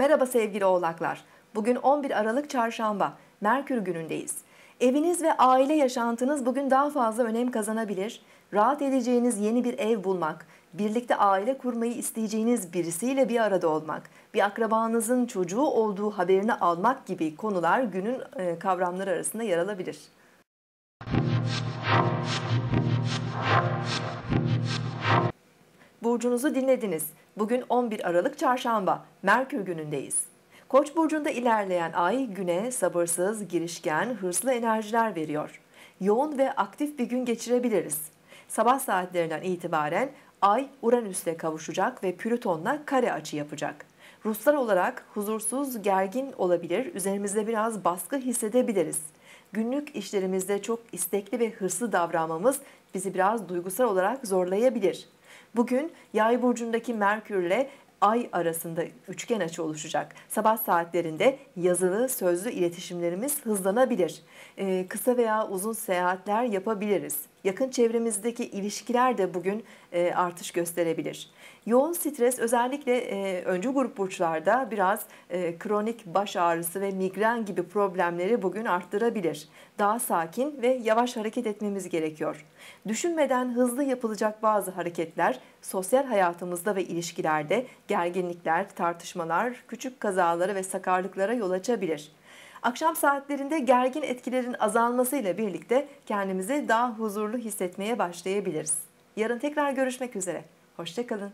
Merhaba sevgili oğlaklar. Bugün 11 Aralık Çarşamba. Merkür günündeyiz. Eviniz ve aile yaşantınız bugün daha fazla önem kazanabilir. Rahat edeceğiniz yeni bir ev bulmak, birlikte aile kurmayı isteyeceğiniz birisiyle bir arada olmak, bir akrabanızın çocuğu olduğu haberini almak gibi konular günün e, kavramları arasında yer alabilir. Burcunuzu dinlediniz. Bugün 11 Aralık Çarşamba, Merkür günündeyiz. Koç burcunda ilerleyen ay güne sabırsız, girişken, hırslı enerjiler veriyor. Yoğun ve aktif bir gün geçirebiliriz. Sabah saatlerinden itibaren ay Uranüs'le kavuşacak ve Plüton'la kare açı yapacak. Ruslar olarak huzursuz, gergin olabilir, üzerimizde biraz baskı hissedebiliriz. Günlük işlerimizde çok istekli ve hırslı davranmamız bizi biraz duygusal olarak zorlayabilir. Bugün Yay burcundaki Merkür ile Ay arasında üçgen açı oluşacak. Sabah saatlerinde yazılı, sözlü iletişimlerimiz hızlanabilir. Ee, kısa veya uzun seyahatler yapabiliriz. Yakın çevremizdeki ilişkiler de bugün e, artış gösterebilir. Yoğun stres özellikle e, öncü grup burçlarda biraz e, kronik baş ağrısı ve migren gibi problemleri bugün arttırabilir. Daha sakin ve yavaş hareket etmemiz gerekiyor. Düşünmeden hızlı yapılacak bazı hareketler sosyal hayatımızda ve ilişkilerde gerginlikler, tartışmalar, küçük kazalara ve sakarlıklara yol açabilir. Akşam saatlerinde gergin etkilerin azalmasıyla birlikte kendimizi daha huzurlu hissetmeye başlayabiliriz. Yarın tekrar görüşmek üzere. Hoşçakalın.